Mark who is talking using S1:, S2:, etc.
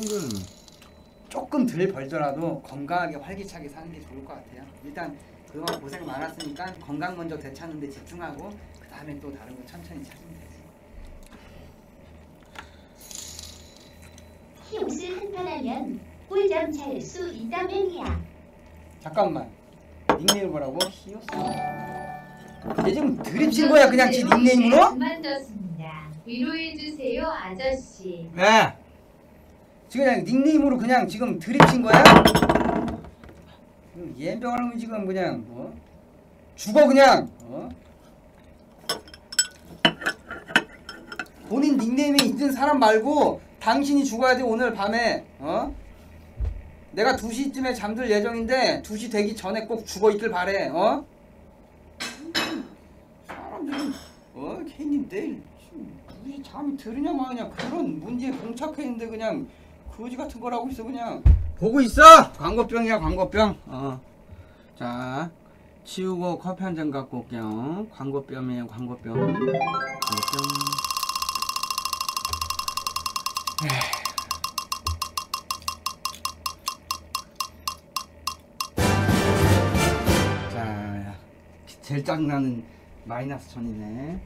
S1: 정도는
S2: 조금 덜 벌더라도 건강하게 활기차게 사는 게 좋을 것 같아요. 일단 그동안 고생 많았으니까 건강 먼저 되찾는 데 집중하고 그 다음에 또 다른 거 천천히 찾으면 되지.
S3: 히오스 한판 하면 꿀잠 잘 수 있다면이야.
S2: 잠깐만. 닉네임 뭐라고? 히오스. 얘 지금 드립친 거야 그냥 지 닉네임으로?
S4: 만졌습니다. 위로해 주세요, 아저씨.
S1: 네
S2: 지금 그냥 닉네임으로 그냥 지금 드립친 거야? 예병하는 지금 그냥 어? 죽어 그냥 어? 본인 닉네임에 있는 사람 말고 당신이 죽어야 돼 오늘 밤에 어? 내가 2시쯤에 잠들 예정인데 2시 되기 전에 꼭 죽어 있길 바래 어? 사람들은 어? 괜히 내일 우리 잠이 들으냐 마냐 그런 문제에 봉착해 있는데 그냥 거지 같은 거라고 있어 그냥. 보고 있어! 광고병이야 광고병. 어자 치우고 커피 한 잔 갖고 올게요. 광고병이에요 광고병. 광고병. 자 제일 짜증나는 마이너스 천이네